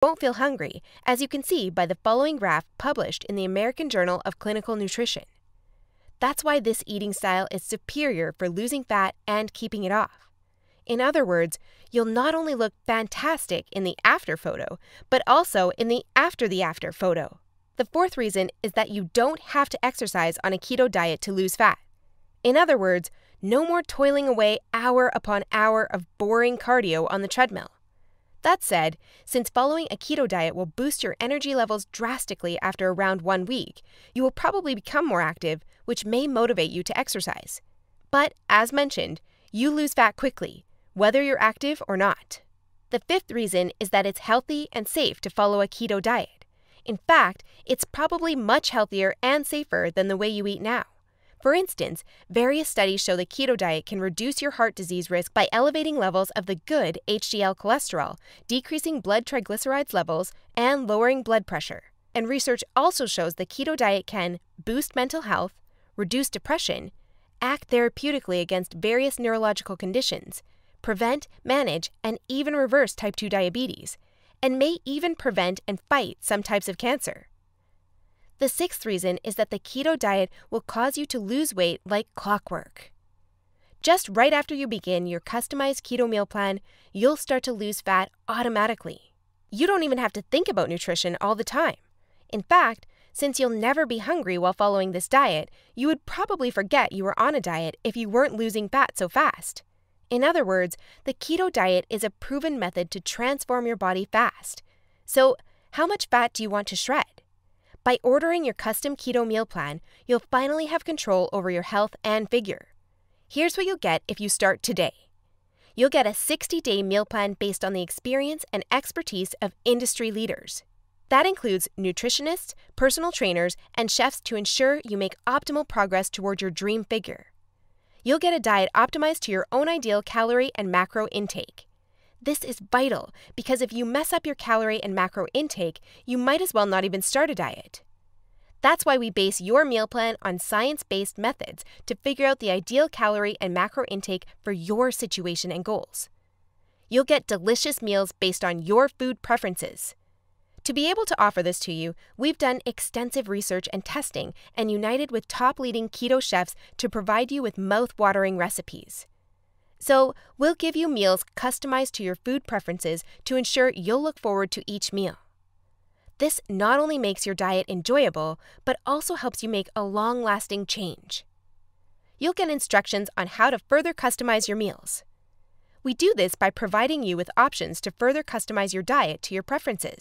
won't feel hungry, as you can see by the following graph published in the American Journal of Clinical Nutrition. That's why this eating style is superior for losing fat and keeping it off. In other words, you'll not only look fantastic in the after photo, but also in the after the after photo. The fourth reason is that you don't have to exercise on a keto diet to lose fat. In other words, no more toiling away hour upon hour of boring cardio on the treadmill. That said, since following a keto diet will boost your energy levels drastically after around one week, you will probably become more active, which may motivate you to exercise. But, as mentioned, you lose fat quickly, whether you're active or not. The fifth reason is that it's healthy and safe to follow a keto diet. In fact, it's probably much healthier and safer than the way you eat now. For instance, various studies show the keto diet can reduce your heart disease risk by elevating levels of the good HDL cholesterol, decreasing blood triglycerides levels, and lowering blood pressure. And research also shows the keto diet can boost mental health, reduce depression, act therapeutically against various neurological conditions, prevent, manage, and even reverse type 2 diabetes, and may even prevent and fight some types of cancer. The sixth reason is that the keto diet will cause you to lose weight like clockwork. Just right after you begin your customized keto meal plan, you'll start to lose fat automatically. You don't even have to think about nutrition all the time. In fact, since you'll never be hungry while following this diet, you would probably forget you were on a diet if you weren't losing fat so fast. In other words, the keto diet is a proven method to transform your body fast. So, how much fat do you want to shred? By ordering your custom keto meal plan, you'll finally have control over your health and figure. Here's what you'll get if you start today. You'll get a 60 day meal plan based on the experience and expertise of industry leaders. That includes nutritionists, personal trainers, and chefs to ensure you make optimal progress toward your dream figure. You'll get a diet optimized to your own ideal calorie and macro intake. This is vital because if you mess up your calorie and macro intake, you might as well not even start a diet. That's why we base your meal plan on science based methods to figure out the ideal calorie and macro intake for your situation and goals. You'll get delicious meals based on your food preferences. To be able to offer this to you, we've done extensive research and testing and united with top leading keto chefs to provide you with mouth watering recipes. So, we'll give you meals customized to your food preferences to ensure you'll look forward to each meal. This not only makes your diet enjoyable, but also helps you make a long lasting change. You'll get instructions on how to further customize your meals. We do this by providing you with options to further customize your diet to your preferences.